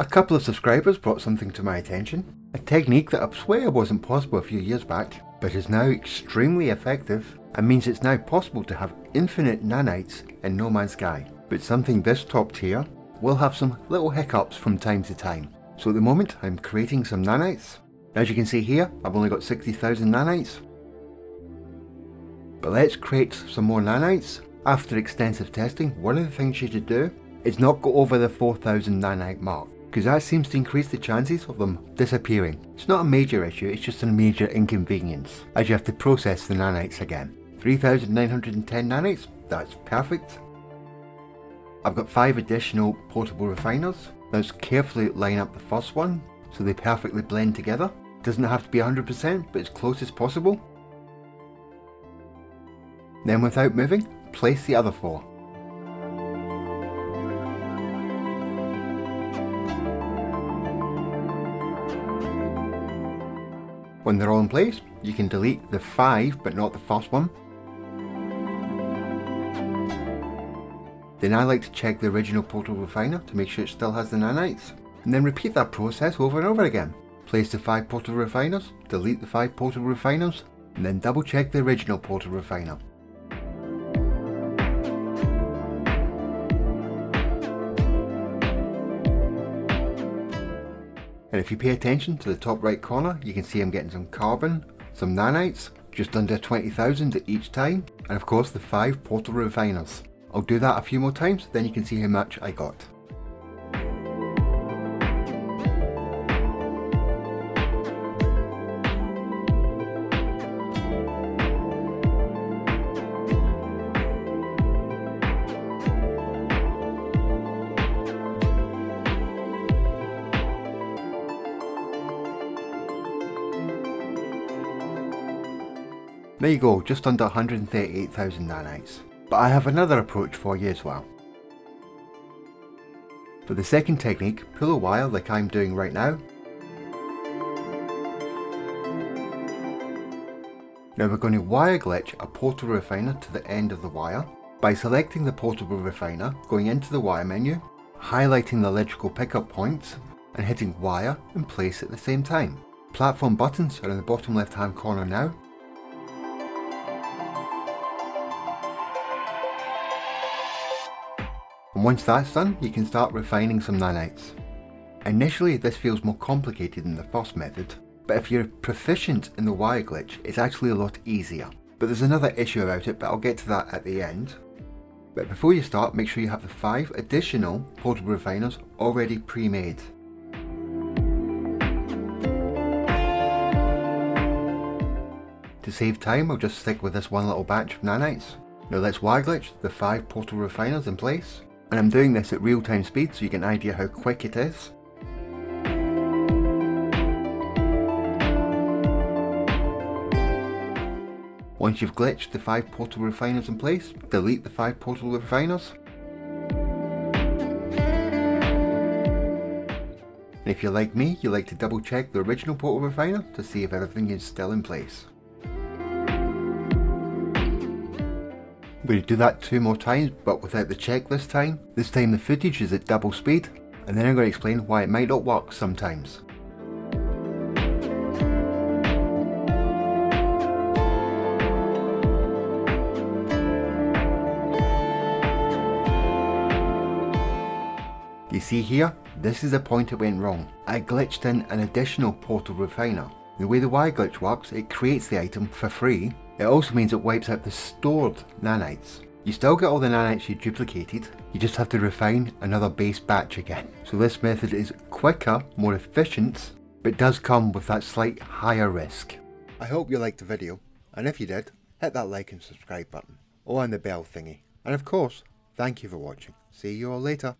A couple of subscribers brought something to my attention, a technique that I swear wasn't possible a few years back, but is now extremely effective and means it's now possible to have infinite nanites in No Man's Sky. But something this top tier will have some little hiccups from time to time. So at the moment I'm creating some nanites. As you can see here, I've only got 60,000 nanites. But let's create some more nanites. After extensive testing, one of the things you should do is not go over the 4000 nanite mark because that seems to increase the chances of them disappearing. It's not a major issue, it's just a major inconvenience, as you have to process the nanites again. 3910 nanites, that's perfect. I've got 5 additional portable refiners. Let's carefully line up the first one, so they perfectly blend together. Doesn't have to be 100%, but as close as possible. Then without moving, place the other 4. When they're all in place, you can delete the 5 but not the first one. Then I like to check the original portal refiner to make sure it still has the nanites, and then repeat that process over and over again. Place the 5 portal refiners, delete the 5 portal refiners, and then double check the original portal refiner. And if you pay attention to the top right corner, you can see I'm getting some carbon, some nanites, just under 20,000 at each time, and of course the 5 portal refiners. I'll do that a few more times, then you can see how much I got. There you go, just under 138,000 nanites. But I have another approach for you as well. For the second technique, pull a wire like I'm doing right now. Now we're going to wire glitch a portable refiner to the end of the wire by selecting the portable refiner, going into the wire menu, highlighting the electrical pickup points and hitting wire and place at the same time. Platform buttons are in the bottom left hand corner now And once that's done, you can start refining some nanites. Initially this feels more complicated than the first method, but if you're proficient in the wire glitch, it's actually a lot easier. But there's another issue about it, but I'll get to that at the end. But before you start, make sure you have the 5 additional portable refiners already pre-made. To save time, I'll just stick with this one little batch of nanites. Now let's wire glitch the 5 portable refiners in place and I'm doing this at real time speed so you get an idea how quick it is. Once you've glitched the 5 portable refiners in place, delete the 5 portable refiners. And if you're like me, you like to double check the original portable refiner to see if everything is still in place. We do that two more times, but without the check this time. This time the footage is at double speed, and then I'm going to explain why it might not work sometimes. You see here, this is the point it went wrong. I glitched in an additional portal refiner. The way the wire glitch works, it creates the item for free, it also means it wipes out the stored nanites. You still get all the nanites you duplicated, you just have to refine another base batch again. So this method is quicker, more efficient, but does come with that slight higher risk. I hope you liked the video, and if you did, hit that like and subscribe button, oh, or on the bell thingy. And of course, thank you for watching. See you all later.